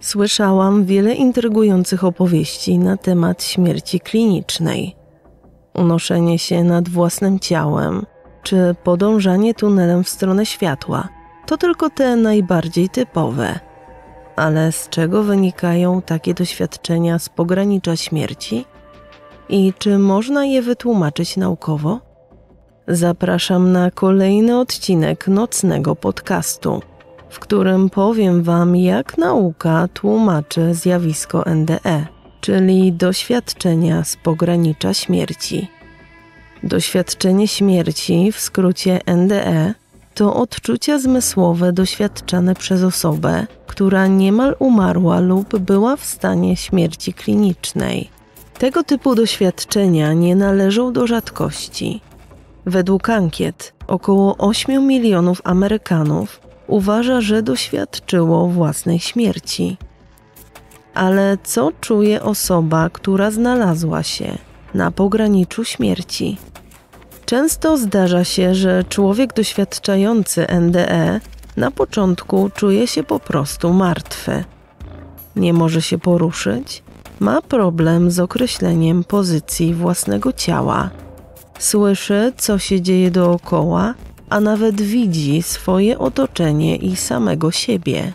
Słyszałam wiele intrygujących opowieści na temat śmierci klinicznej. Unoszenie się nad własnym ciałem, czy podążanie tunelem w stronę światła to tylko te najbardziej typowe. Ale z czego wynikają takie doświadczenia z pogranicza śmierci? I czy można je wytłumaczyć naukowo? Zapraszam na kolejny odcinek nocnego podcastu, w którym powiem Wam, jak nauka tłumaczy zjawisko NDE, czyli doświadczenia z pogranicza śmierci. Doświadczenie śmierci, w skrócie NDE, to odczucia zmysłowe doświadczane przez osobę, która niemal umarła lub była w stanie śmierci klinicznej. Tego typu doświadczenia nie należą do rzadkości. Według ankiet około 8 milionów Amerykanów uważa, że doświadczyło własnej śmierci. Ale co czuje osoba, która znalazła się na pograniczu śmierci? Często zdarza się, że człowiek doświadczający NDE na początku czuje się po prostu martwy. Nie może się poruszyć, ma problem z określeniem pozycji własnego ciała. Słyszy, co się dzieje dookoła, a nawet widzi swoje otoczenie i samego siebie.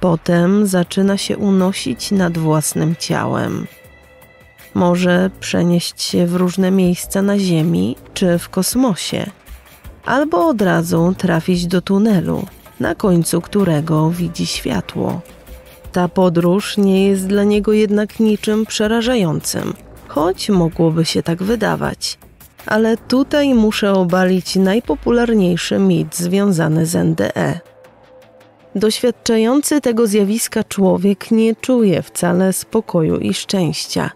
Potem zaczyna się unosić nad własnym ciałem. Może przenieść się w różne miejsca na Ziemi czy w kosmosie, albo od razu trafić do tunelu, na końcu którego widzi światło. Ta podróż nie jest dla niego jednak niczym przerażającym, choć mogłoby się tak wydawać. Ale tutaj muszę obalić najpopularniejszy mit związany z NDE. Doświadczający tego zjawiska człowiek nie czuje wcale spokoju i szczęścia.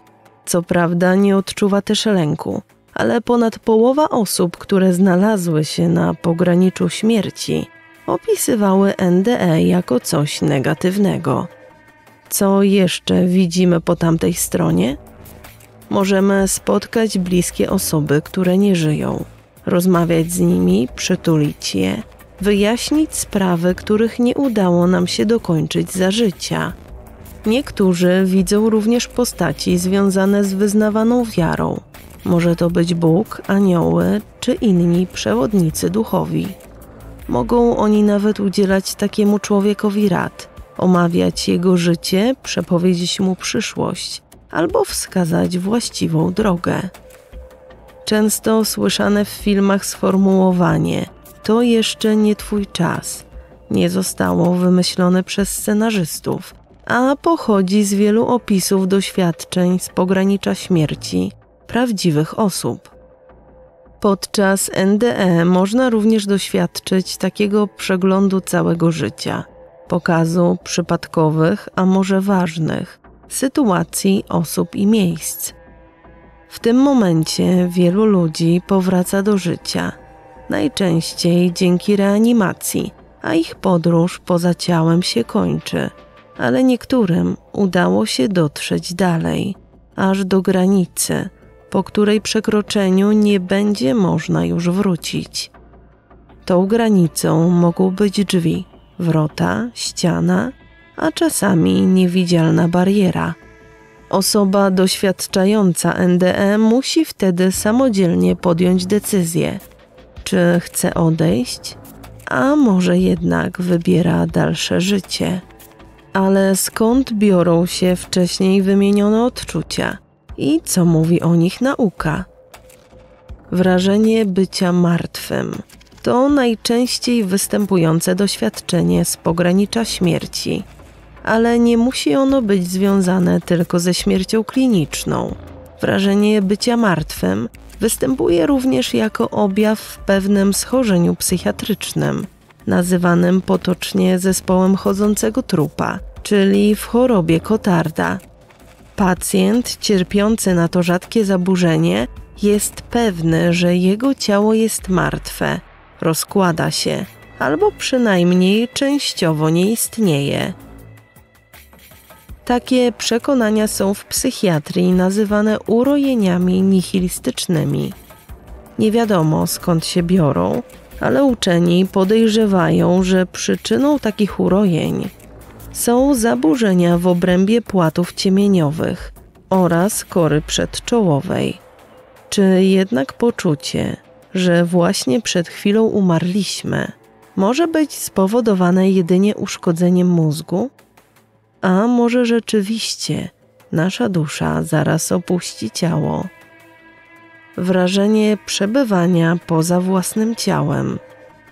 Co prawda nie odczuwa też lęku, ale ponad połowa osób, które znalazły się na pograniczu śmierci, opisywały NDE jako coś negatywnego. Co jeszcze widzimy po tamtej stronie? Możemy spotkać bliskie osoby, które nie żyją, rozmawiać z nimi, przytulić je, wyjaśnić sprawy, których nie udało nam się dokończyć za życia. Niektórzy widzą również postaci związane z wyznawaną wiarą. Może to być Bóg, anioły czy inni przewodnicy duchowi. Mogą oni nawet udzielać takiemu człowiekowi rad, omawiać jego życie, przepowiedzieć mu przyszłość albo wskazać właściwą drogę. Często słyszane w filmach sformułowanie to jeszcze nie twój czas nie zostało wymyślone przez scenarzystów, a pochodzi z wielu opisów doświadczeń z pogranicza śmierci prawdziwych osób. Podczas NDE można również doświadczyć takiego przeglądu całego życia, pokazu przypadkowych, a może ważnych sytuacji, osób i miejsc. W tym momencie wielu ludzi powraca do życia, najczęściej dzięki reanimacji, a ich podróż poza ciałem się kończy, ale niektórym udało się dotrzeć dalej, aż do granicy, po której przekroczeniu nie będzie można już wrócić. Tą granicą mogą być drzwi, wrota, ściana, a czasami niewidzialna bariera. Osoba doświadczająca NDE musi wtedy samodzielnie podjąć decyzję, czy chce odejść, a może jednak wybiera dalsze życie. Ale skąd biorą się wcześniej wymienione odczucia i co mówi o nich nauka? Wrażenie bycia martwym to najczęściej występujące doświadczenie z pogranicza śmierci ale nie musi ono być związane tylko ze śmiercią kliniczną. Wrażenie bycia martwym występuje również jako objaw w pewnym schorzeniu psychiatrycznym, nazywanym potocznie zespołem chodzącego trupa, czyli w chorobie Kotarda. Pacjent cierpiący na to rzadkie zaburzenie jest pewny, że jego ciało jest martwe, rozkłada się, albo przynajmniej częściowo nie istnieje. Takie przekonania są w psychiatrii nazywane urojeniami nihilistycznymi. Nie wiadomo skąd się biorą, ale uczeni podejrzewają, że przyczyną takich urojeń są zaburzenia w obrębie płatów ciemieniowych oraz kory przedczołowej. Czy jednak poczucie, że właśnie przed chwilą umarliśmy, może być spowodowane jedynie uszkodzeniem mózgu? A może rzeczywiście nasza dusza zaraz opuści ciało? Wrażenie przebywania poza własnym ciałem.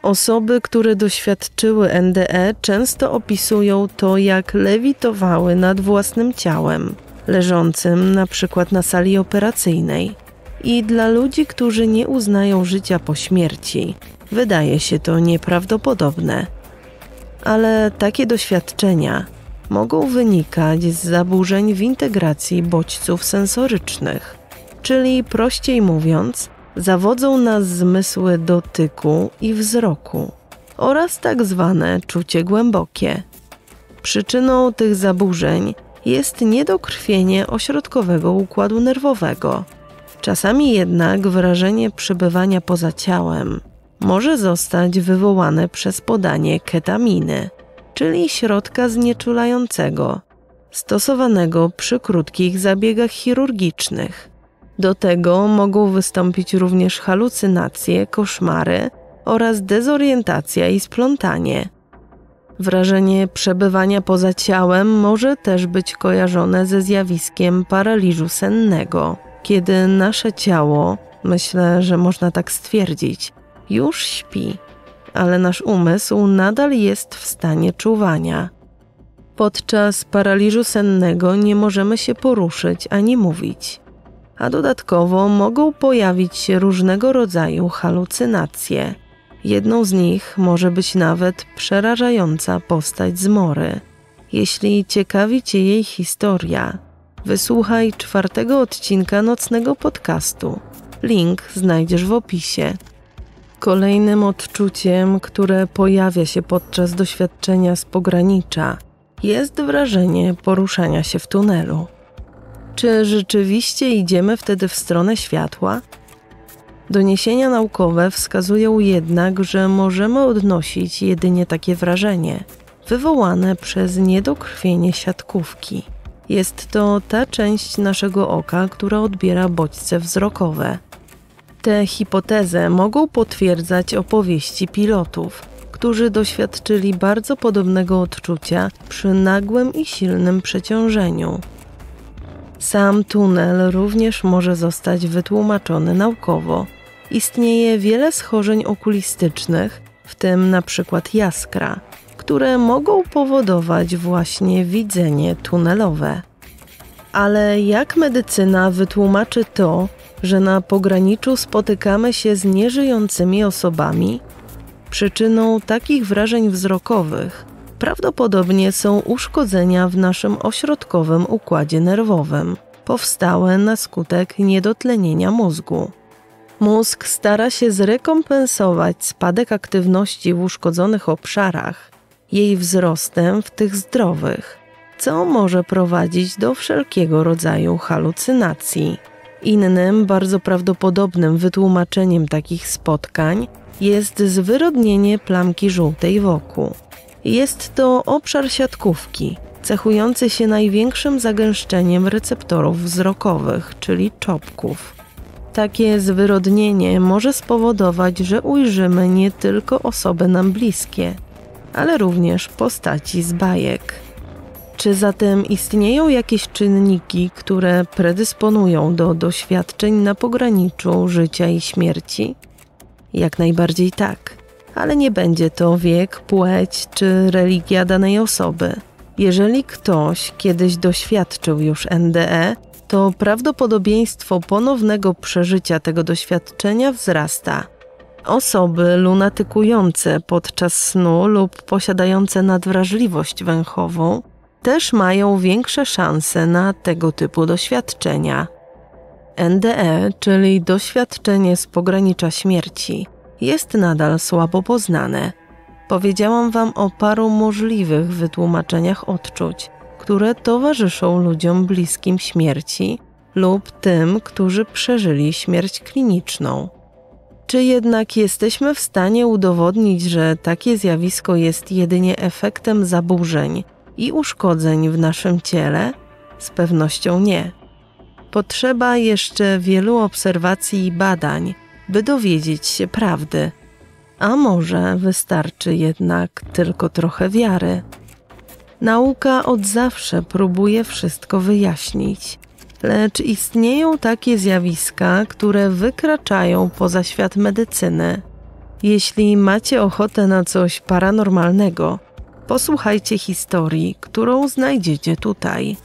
Osoby, które doświadczyły NDE, często opisują to, jak lewitowały nad własnym ciałem, leżącym na przykład na sali operacyjnej. I dla ludzi, którzy nie uznają życia po śmierci, wydaje się to nieprawdopodobne. Ale takie doświadczenia mogą wynikać z zaburzeń w integracji bodźców sensorycznych, czyli prościej mówiąc, zawodzą nas zmysły dotyku i wzroku oraz tak zwane czucie głębokie. Przyczyną tych zaburzeń jest niedokrwienie ośrodkowego układu nerwowego. Czasami jednak wrażenie przebywania poza ciałem może zostać wywołane przez podanie ketaminy, czyli środka znieczulającego, stosowanego przy krótkich zabiegach chirurgicznych. Do tego mogą wystąpić również halucynacje, koszmary oraz dezorientacja i splątanie. Wrażenie przebywania poza ciałem może też być kojarzone ze zjawiskiem paraliżu sennego, kiedy nasze ciało, myślę, że można tak stwierdzić, już śpi, ale nasz umysł nadal jest w stanie czuwania. Podczas paraliżu sennego nie możemy się poruszyć ani mówić, a dodatkowo mogą pojawić się różnego rodzaju halucynacje. Jedną z nich może być nawet przerażająca postać zmory. Jeśli ciekawi Cię jej historia, wysłuchaj czwartego odcinka nocnego podcastu. Link znajdziesz w opisie. Kolejnym odczuciem, które pojawia się podczas doświadczenia z pogranicza, jest wrażenie poruszania się w tunelu. Czy rzeczywiście idziemy wtedy w stronę światła? Doniesienia naukowe wskazują jednak, że możemy odnosić jedynie takie wrażenie, wywołane przez niedokrwienie siatkówki. Jest to ta część naszego oka, która odbiera bodźce wzrokowe. Te hipotezy mogą potwierdzać opowieści pilotów, którzy doświadczyli bardzo podobnego odczucia przy nagłym i silnym przeciążeniu. Sam tunel również może zostać wytłumaczony naukowo. Istnieje wiele schorzeń okulistycznych, w tym na przykład jaskra, które mogą powodować właśnie widzenie tunelowe. Ale jak medycyna wytłumaczy to, że na pograniczu spotykamy się z nieżyjącymi osobami? Przyczyną takich wrażeń wzrokowych prawdopodobnie są uszkodzenia w naszym ośrodkowym układzie nerwowym, powstałe na skutek niedotlenienia mózgu. Mózg stara się zrekompensować spadek aktywności w uszkodzonych obszarach jej wzrostem w tych zdrowych, co może prowadzić do wszelkiego rodzaju halucynacji. Innym, bardzo prawdopodobnym wytłumaczeniem takich spotkań jest zwyrodnienie plamki żółtej wokół. Jest to obszar siatkówki, cechujący się największym zagęszczeniem receptorów wzrokowych, czyli czopków. Takie zwyrodnienie może spowodować, że ujrzymy nie tylko osoby nam bliskie, ale również postaci z bajek. Czy zatem istnieją jakieś czynniki, które predysponują do doświadczeń na pograniczu życia i śmierci? Jak najbardziej tak, ale nie będzie to wiek, płeć czy religia danej osoby. Jeżeli ktoś kiedyś doświadczył już NDE, to prawdopodobieństwo ponownego przeżycia tego doświadczenia wzrasta. Osoby lunatykujące podczas snu lub posiadające nadwrażliwość węchową też mają większe szanse na tego typu doświadczenia. NDE, czyli doświadczenie z pogranicza śmierci, jest nadal słabo poznane. Powiedziałam Wam o paru możliwych wytłumaczeniach odczuć, które towarzyszą ludziom bliskim śmierci lub tym, którzy przeżyli śmierć kliniczną. Czy jednak jesteśmy w stanie udowodnić, że takie zjawisko jest jedynie efektem zaburzeń i uszkodzeń w naszym ciele? Z pewnością nie. Potrzeba jeszcze wielu obserwacji i badań, by dowiedzieć się prawdy. A może wystarczy jednak tylko trochę wiary. Nauka od zawsze próbuje wszystko wyjaśnić, lecz istnieją takie zjawiska, które wykraczają poza świat medycyny. Jeśli macie ochotę na coś paranormalnego, posłuchajcie historii, którą znajdziecie tutaj.